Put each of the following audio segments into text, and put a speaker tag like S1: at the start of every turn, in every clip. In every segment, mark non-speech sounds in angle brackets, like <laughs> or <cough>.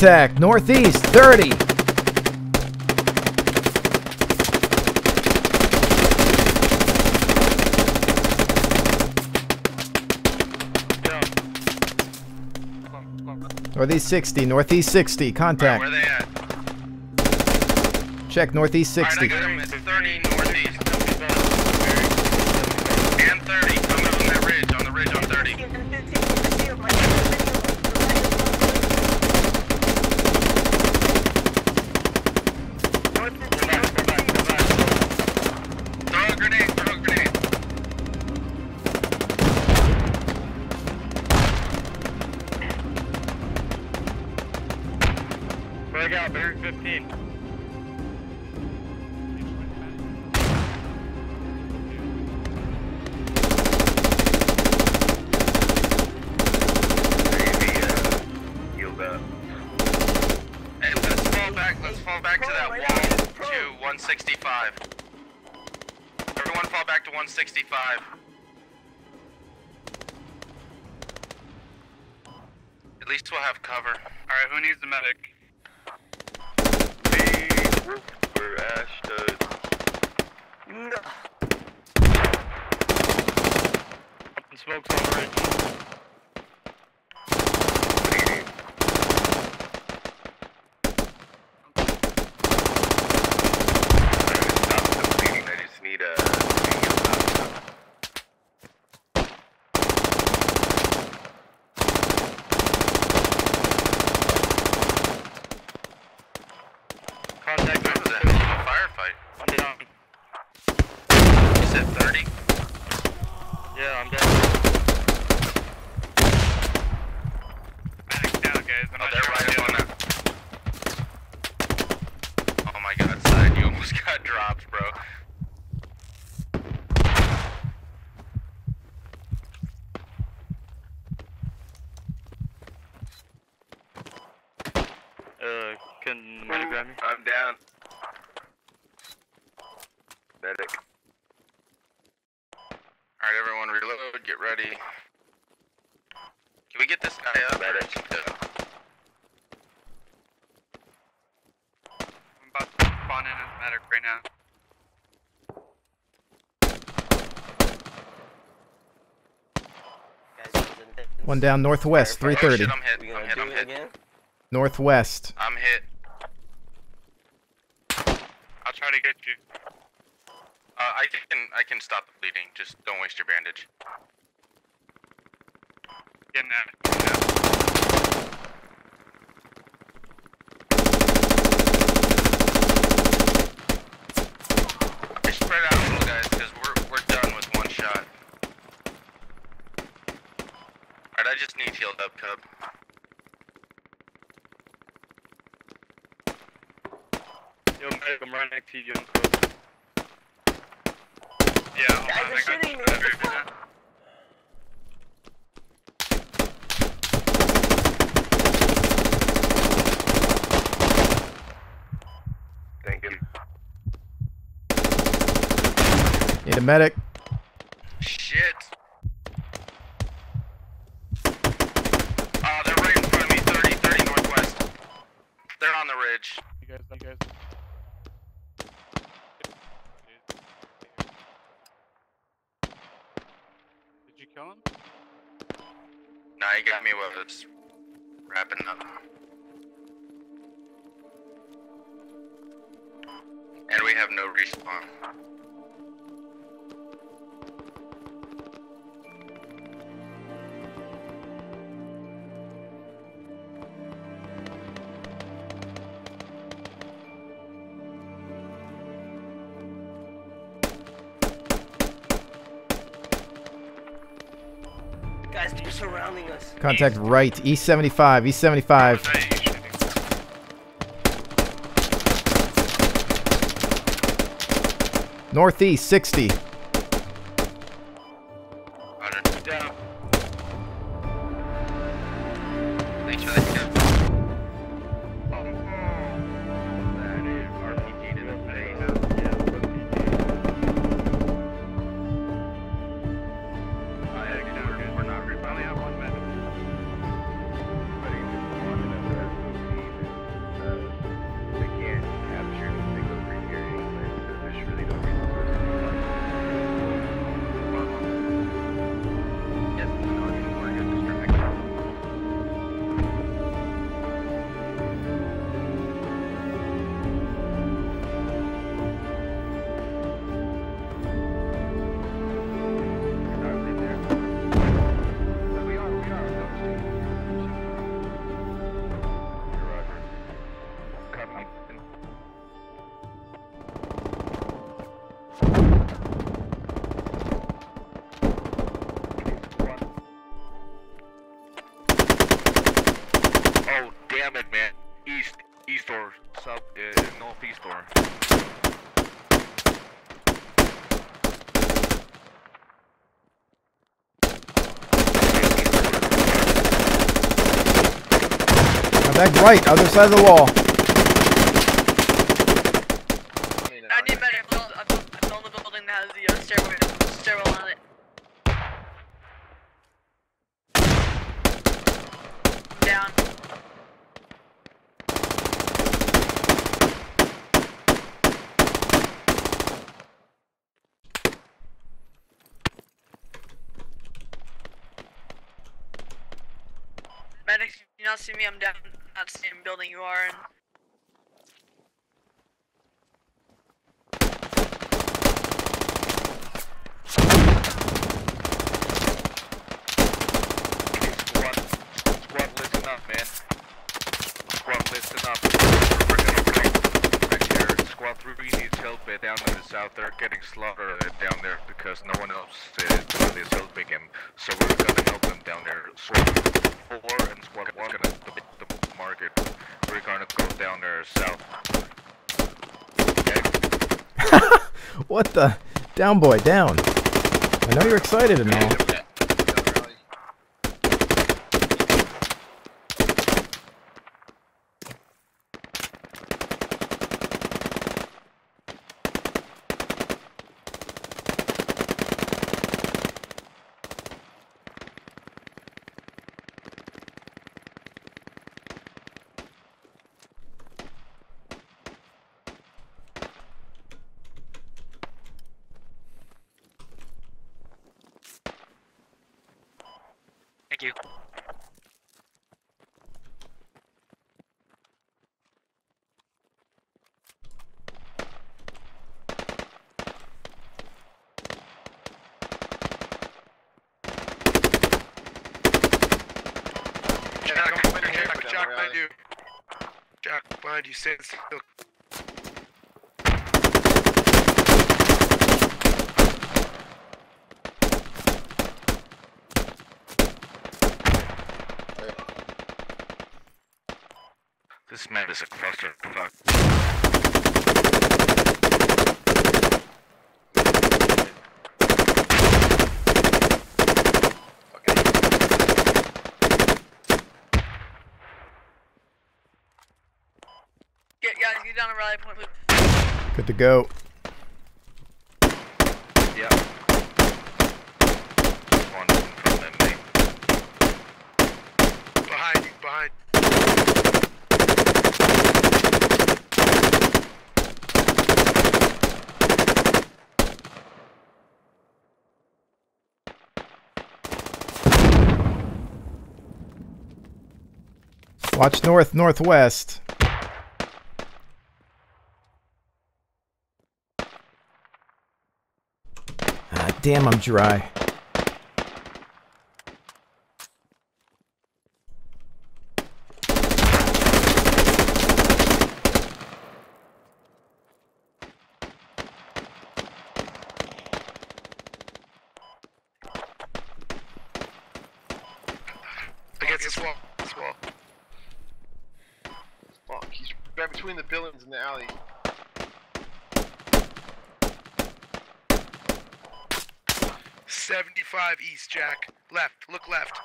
S1: Contact northeast 30. Northeast 60, northeast 60, contact.
S2: Where they at?
S1: Check northeast
S2: Alright, I
S1: 60.
S2: got 165. At least we'll have cover. Alright, who needs the medic?
S3: Me, Ashton.
S2: Up in smokes ridge.
S3: Stop the bleeding. I just need a.
S2: Contact that was a hell of a firefight. I'm down. You said 30? Yeah, I'm down. Medic down, guys. I'm oh, they're right up on that. Oh my god, side, you almost got dropped, bro. Uh, can medic grab me?
S3: I'm down. Medic.
S2: Alright, everyone reload, get ready. Can we get this guy up?
S3: Medic.
S2: I'm about to spawn in as medic right now.
S1: One down northwest,
S2: Oh
S1: 330.
S2: shit, I'm hit. I'm hit, I'm hit.
S1: Northwest.
S2: I'm hit. I'll try to get you. Uh, I can, I can stop the bleeding. Just don't waste your bandage. Getting at it. Getting at it. Okay, spread out a little, guys, because we're, we're done with one shot. Alright, I just need healed up, Cub. Yo, medic, I'm right next to you. Yeah, hold
S4: Guys
S2: on,
S4: are
S2: I got
S4: shooting
S2: you.
S4: me.
S2: Every minute.
S3: Thank you.
S1: Need a medic.
S2: Shit. Uh, they're right in front of me, 30, 30 northwest. They're on the ridge.
S5: You guys, you guys. Did you kill him?
S2: Nah, he got me while I wrapping up. And we have no respawn.
S4: Surrounding us.
S1: Contact right, east 75, east 75. Northeast 60.
S3: South, uh, northeast or.
S1: Now back right, other side of the wall.
S6: I need better. I built, I built, I built a building that has the uh, stairwell, stairwell on it. Down. Medics, you not see me? I'm down. Not the same building you are in.
S3: Squad, squad, listen up, man. Squad, listen up. We're gonna break back 3 needs help uh, down in the south. They're getting slaughtered uh, down there because no one else uh, is helping him. So we're gonna help them down there. Squad 4 and Squad 1 gonna the, the market. We're gonna go down there south. Okay? <laughs>
S1: What the? Down, boy, down. I know you're excited and all.
S7: Thank you.
S8: Jack, behind you. Jack, behind you. Jack, behind you. Stand still.
S3: This man is a clusterfuck.
S6: Get guys, get down to rally point, please.
S1: Good to go.
S3: Yeah. One in front of me.
S8: Behind you. Behind.
S1: Watch north, northwest. Ah, damn, I'm dry.
S8: Against this wall. This wall.
S9: Fuck, he's right between the buildings in the alley.
S8: Seventy-five east, Jack. Left. Look left.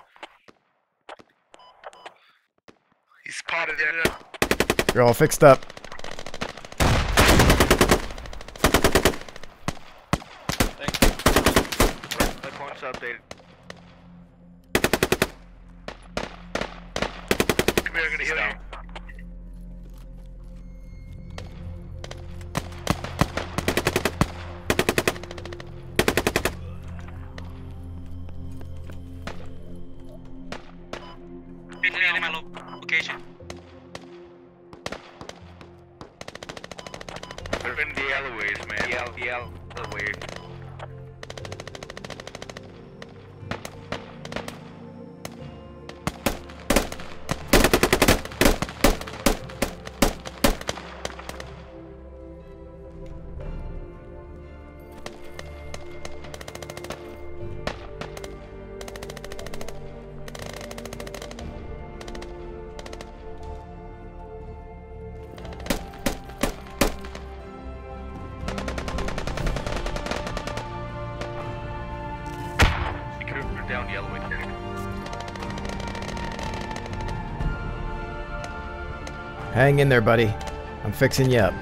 S8: He's spotted there.
S1: You're all fixed up.
S3: My points updated.
S8: Come here, I'm gonna heal you.
S7: Location.
S3: They're in the alleyways, man. Al-
S1: Hang in there, buddy. I'm fixing you up.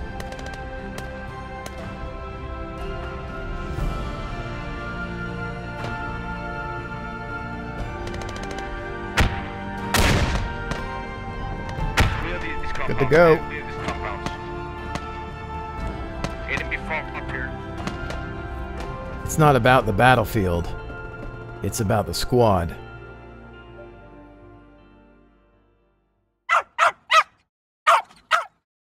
S1: Good to go. It's not about the battlefield. It's about the squad.